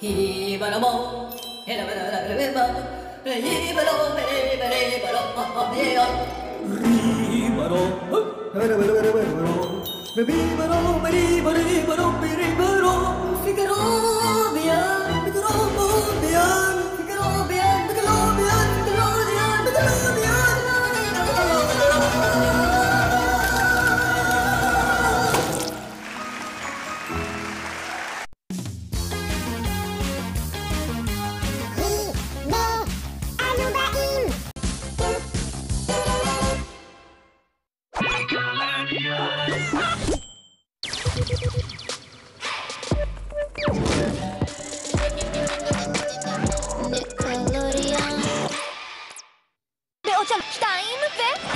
ヒーバロモンヘラバララブレバレヒーバロンベレバレバロハハビエヨリーバロンバラバラバラバラバロンベビーバロンベリーバレバロンベリーバロンフィガロービア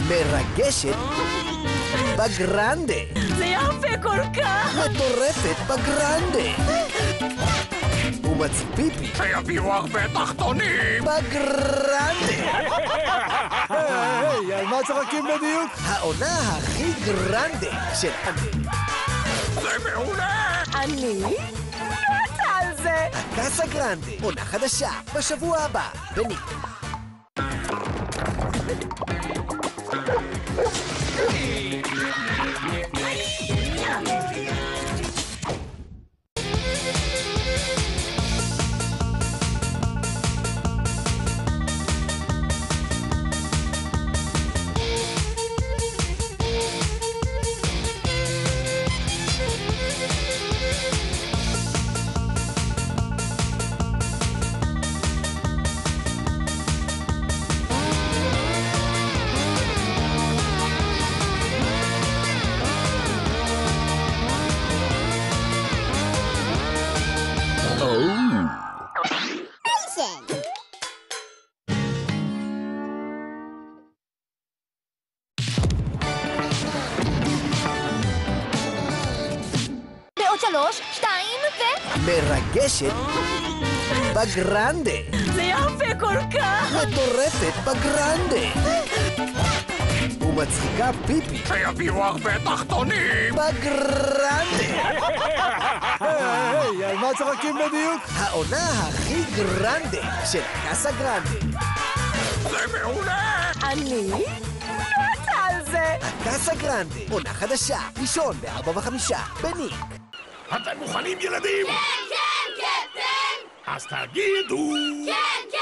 מרגשת בגרנדה. זה יפה כל כך! מטורפת בגרנדה. ומצפיפי שיביאו הרבה תחתונים! בגרנדה. היי, על מה צוחקים בדיוק? העונה הכי גרנדה של אנדה. זה מעולה! אני? מתה על זה! הקאסה גרנדה, עונה חדשה, בשבוע הבא, בניק. שלוש, שתיים, ו... מרגשת בגרנדה. זה יפה כל כך! מטורפת בגרנדה. ומצחיקה פיפי שיביאו הרבה תחתונים! בגרנדה. היי, על מה צוחקים בדיוק? העונה הכי גרנדה של הקאסה גרנדה. זה מעולה! אני? מתה על זה! הקאסה גרנדה, עונה חדשה, ראשון בארבע וחמישה, בניק. Hasta el Muhalim y el Adib. ¿Quién, quién, quién, quién? Hasta Guido. ¿Quién, quién?